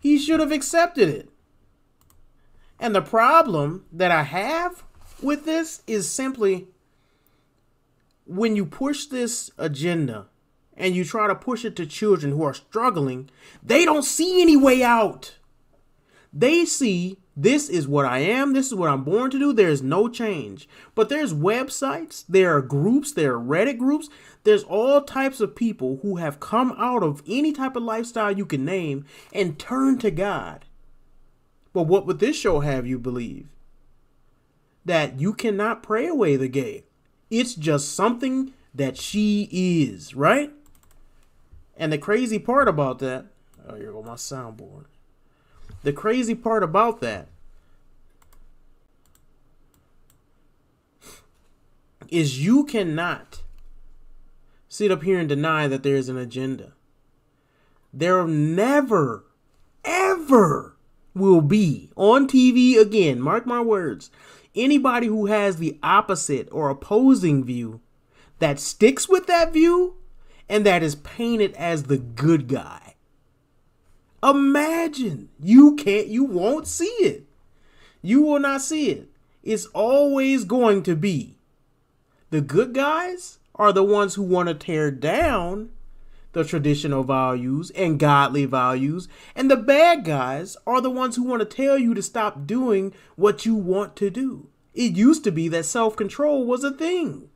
He should have accepted it. And the problem that I have with this is simply when you push this agenda and you try to push it to children who are struggling, they don't see any way out. They see this is what I am, this is what I'm born to do, there's no change. But there's websites, there are groups, there are Reddit groups, there's all types of people who have come out of any type of lifestyle you can name and turned to God. But what would this show have you believe? That you cannot pray away the gay. It's just something that she is, right? And the crazy part about that, oh, here go my soundboard. The crazy part about that is you cannot sit up here and deny that there's an agenda. There never, ever will be on TV again, mark my words, anybody who has the opposite or opposing view that sticks with that view and that is painted as the good guy. Imagine you can't, you won't see it. You will not see it. It's always going to be the good guys are the ones who want to tear down the traditional values and godly values, and the bad guys are the ones who want to tell you to stop doing what you want to do. It used to be that self control was a thing.